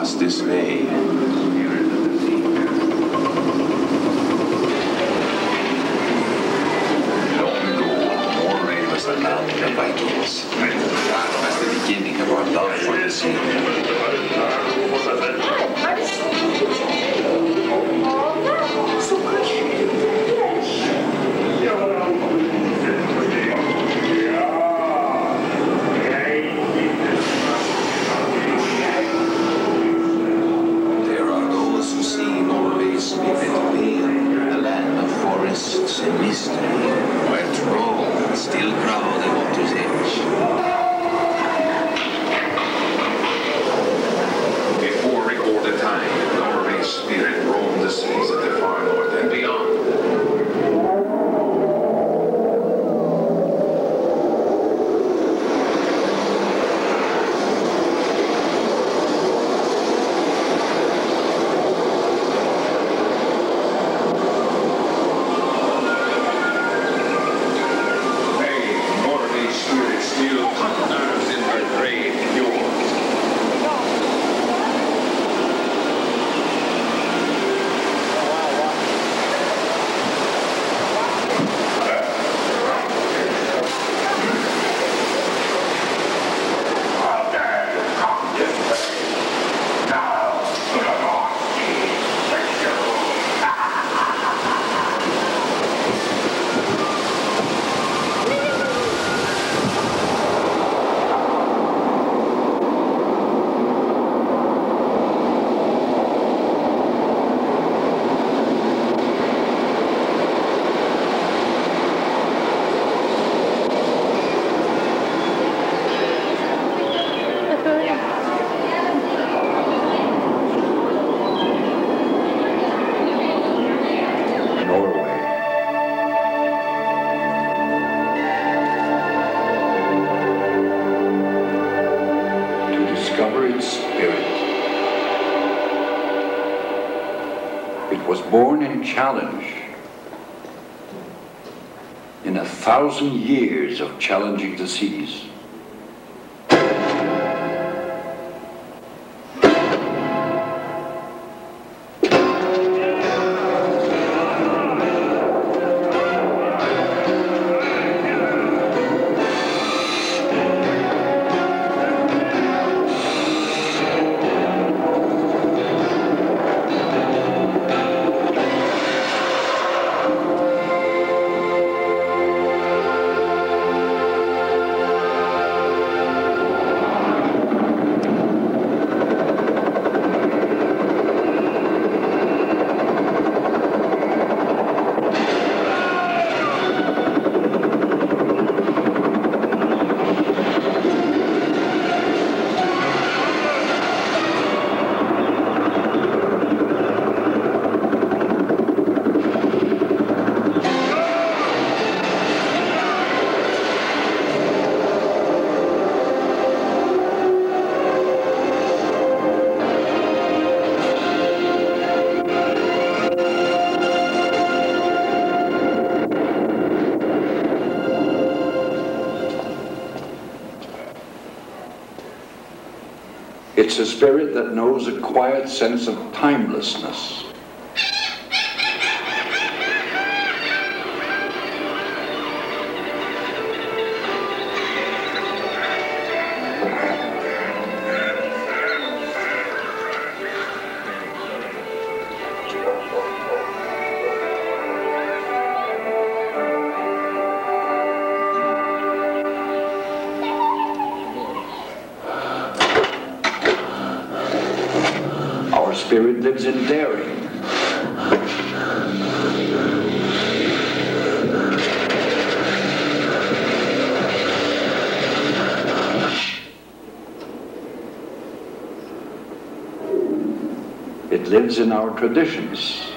this way. Long ago, Norway was a land of Vikings. That was the beginning of our love for the sea. And mystery, where Troll still prowl the water's edge. Born in challenge. In a thousand years of challenging the seas. It's a spirit that knows a quiet sense of timelessness. Spirit lives in daring. It lives in our traditions.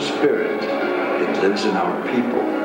Spirit, it lives in our people.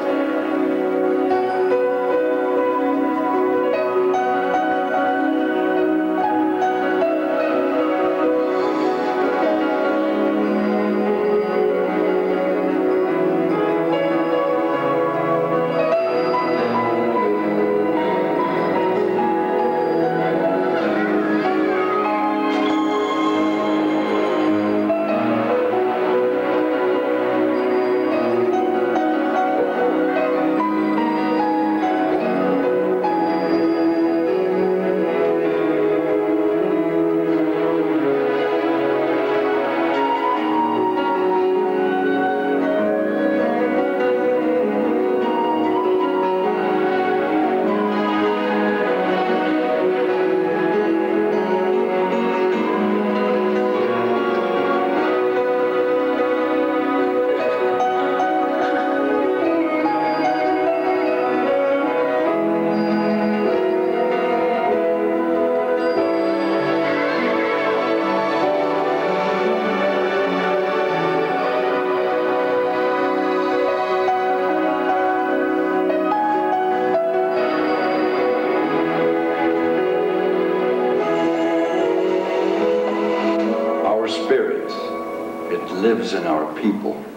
lives in our people.